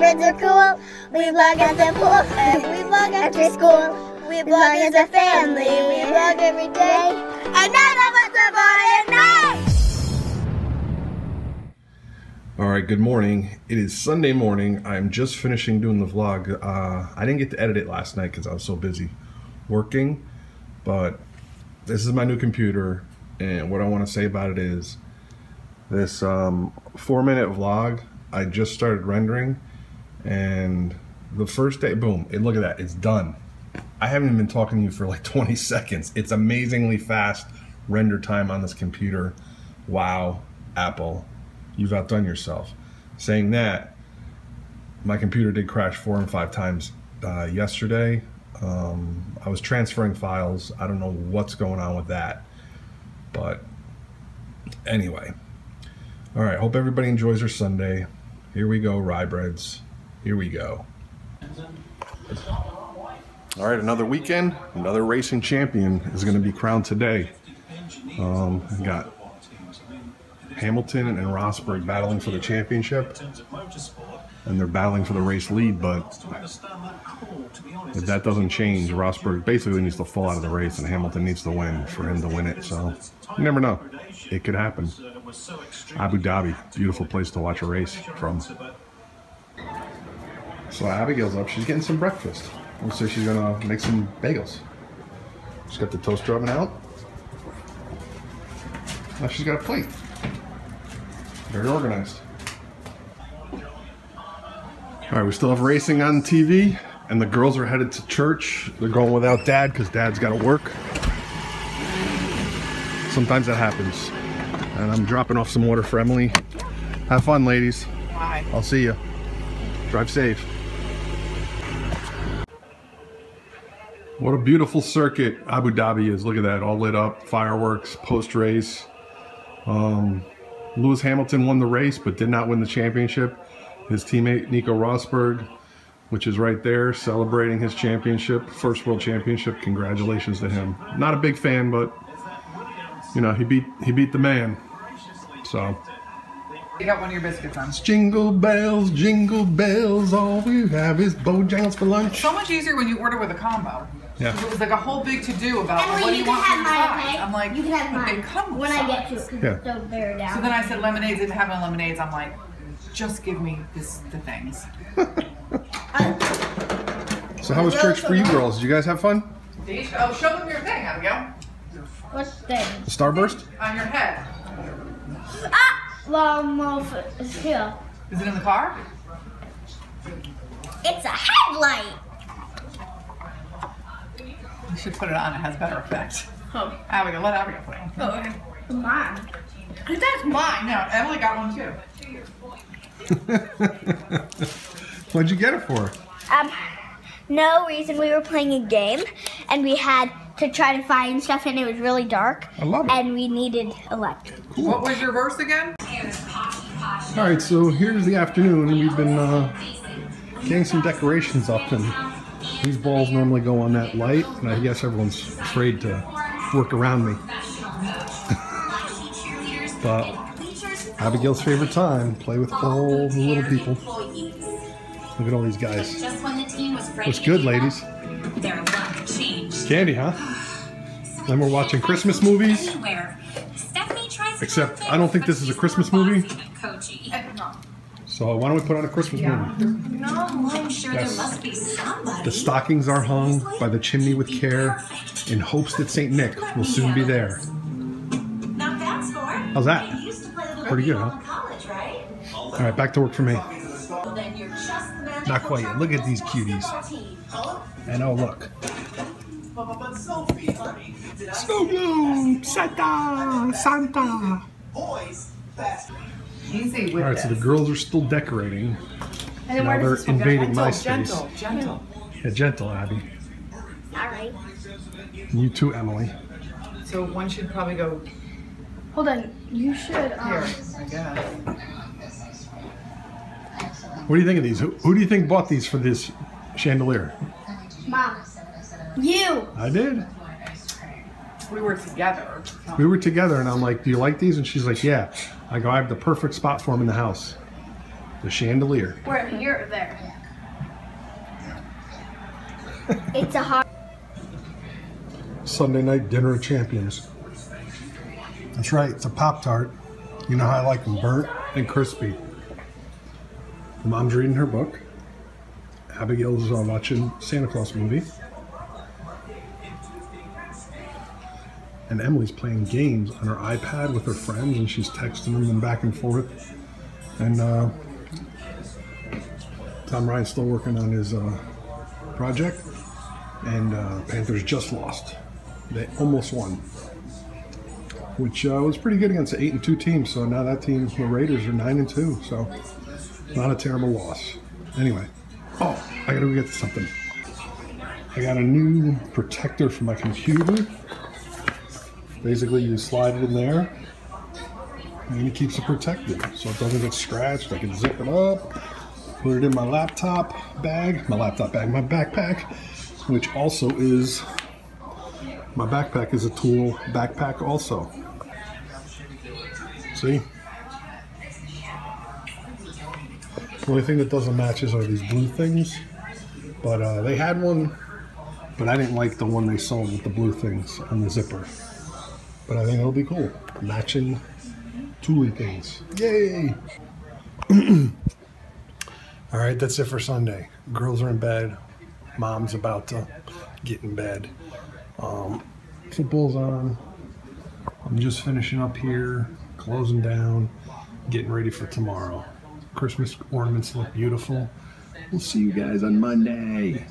Ryebreads are cool. We vlog at the pool, we vlog after school. We vlog as a family, we vlog every day. And none of us are night! All right, good morning. It is Sunday morning. I'm just finishing doing the vlog. Uh, I didn't get to edit it last night because I was so busy working, but this is my new computer, and what I want to say about it is this um, four minute vlog I just started rendering, and the first day, boom, and look at that, it's done. I haven't even been talking to you for like 20 seconds. It's amazingly fast render time on this computer. Wow, Apple you've outdone yourself. Saying that, my computer did crash four and five times uh, yesterday. Um, I was transferring files. I don't know what's going on with that. But anyway. All right, hope everybody enjoys their Sunday. Here we go, Ryebreads. Here we go. All right, another weekend, another racing champion is going to be crowned today. Um, got Hamilton and Rosberg battling for the championship, and they're battling for the race lead. But if that doesn't change, Rosberg basically needs to fall out of the race, and Hamilton needs to win for him to win it. So you never know; it could happen. Abu Dhabi, beautiful place to watch a race from. So Abigail's up; she's getting some breakfast. Looks like she's gonna make some bagels. She's got the toaster oven out. Now she's got a plate. Very organized. All right, we still have racing on TV, and the girls are headed to church. They're going without dad because dad's got to work. Sometimes that happens. And I'm dropping off some water for Emily. Have fun, ladies. Bye. I'll see you. Drive safe. What a beautiful circuit Abu Dhabi is. Look at that, all lit up, fireworks, post race. Um, Lewis Hamilton won the race but did not win the championship. His teammate Nico Rosberg, which is right there, celebrating his championship, first world championship. Congratulations to him. Not a big fan, but you know he beat he beat the man. So You got one of your biscuits on. jingle bells, jingle bells, all we have is Bojangles for lunch. So much easier when you order with a combo. Yeah. It was like a whole big to do about Emily, what do you you can want for have your mine, sides. okay? I'm like, you can have but mine they come with when I get to it sides. because Yeah. it's so bare down. So then I said lemonades didn't have no lemonades. I'm like, just give me this the things. So how was church for you girls? Did you guys have fun? These- Oh, show them your thing, Abigail. What's thing? The Starburst? On your head. Ah! Well, well, it's here. Is it in the car? It's a headlight. You should put it on. It has better effect. Oh. Abigail, let Abigail put it on. Oh, okay. Mine. That's mine. No, Emily got one too. What'd you get it for? Um, no reason. We were playing a game, and we had to try to find stuff, and it was really dark. I love it. And we needed electric. What was your verse again? All right, so here's the afternoon, and we've been uh, getting some decorations up, and these balls normally go on that light, and I guess everyone's afraid to work around me. but Abigail's favorite time, play with all the little people. Look at all these guys. What's good, ladies? Candy, huh? Then we're watching Christmas movies. Except, I don't think this is a Christmas movie. Bossy than Coachy. So why don't we put on a Christmas movie? No, I'm sure Yes. there must be somebody. The stockings are hung by the chimney with care in hopes that St. Nick will soon be there. Not bad score. How's that? Used to play Pretty good, huh? college, right? All right, back to work for me. Well, then you're just the magic Not quite yet. Look at these cuties. And oh, look. Snow globe! Santa! Santa! Easy with All right, so the girls are still decorating. And then now where they're does this invading my gentle, space. Gentle, Yeah, gentle, Abby. All right. And you too, Emily. So one should probably go Hold on, you should. Um, here, I guess. What do you think of these? Who, who do you think bought these for this chandelier? Mom. You. I did. We were together. so- We were together, and I'm like, "Do you like these?" And she's like, "Yeah." I go, "I have the perfect spot for them in the house." The chandelier. Where here or there? It's a hard. Sunday night dinner of champions. That's right, it's a Pop Tart. You know how I like them burnt and crispy. Mom's reading her book. Abigail's uh, watching Santa Claus movie. And Emily's playing games on her iPad with her friends and she's texting them back and forth. And uh, Tom Ryan's still working on his uh, project. And uh, Panthers just lost. They almost won, which uh, was pretty good against an eight and two team. So now that team, the Raiders, are nine and two. So not a terrible loss. Anyway, oh, I gotta go get something. I got a new protector for my computer. Basically, you slide it in there, and it keeps it protected, so it doesn't get scratched. I can zip it up, put it in my laptop bag, my laptop bag, my backpack, which also is my backpack is a tool backpack also. See? The only thing that doesn't match is are these blue things. But uh, they had one, but I didn't like the one they sold with the blue things on the zipper. But I think it'll be cool. Matching tooly things. Yay! All right, that's it for Sunday. Girls are in bed. Mom's about to get in bed. Um, football's on. I'm just finishing up here, closing down, getting ready for tomorrow. Christmas ornaments look beautiful. We'll see you guys on Monday.